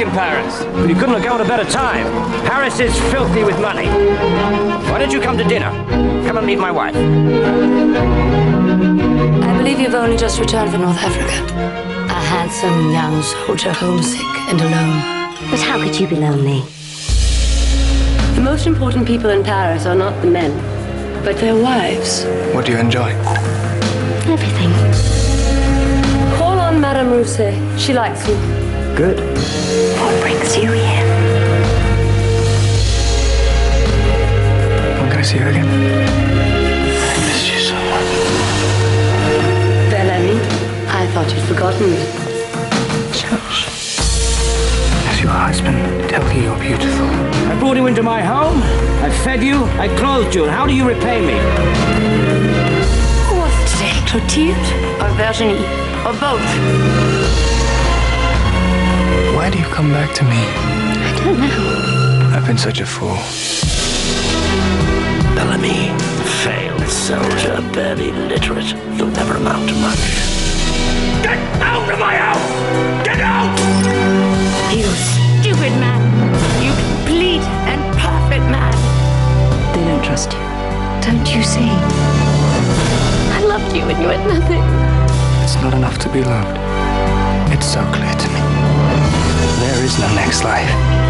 in Paris, but you couldn't have come at a better time. Paris is filthy with money. Why don't you come to dinner? Come and meet my wife. I believe you've only just returned from North Africa. A handsome young soldier, homesick and alone. But how could you be lonely? The most important people in Paris are not the men, but their wives. What do you enjoy? Everything. Call on She likes you. Good. What brings you here? When can I see her again? I miss you so much. Bel-Ami, I thought you'd forgotten me. George. Does your husband tell you you're beautiful? I brought you into my home. I fed you. I clothed you. How do you repay me? Virginie? Or both? Why do you come back to me? I don't know. I've been such a fool. Bel-Ami, failed soldier, barely literate. You'll never amount to much. Get out of my house! Get out! You stupid man. You complete and perfect man. They don't trust you. Don't you see? I loved you when you had nothing. It's not enough to be loved. It's so clear to me. There is no next life.